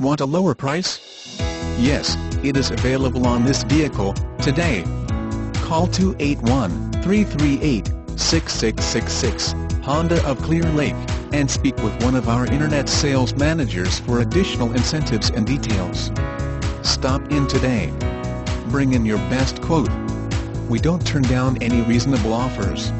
Want a lower price? Yes, it is available on this vehicle, today. Call 281-338-6666, Honda of Clear Lake, and speak with one of our Internet sales managers for additional incentives and details. Stop in today. Bring in your best quote. We don't turn down any reasonable offers.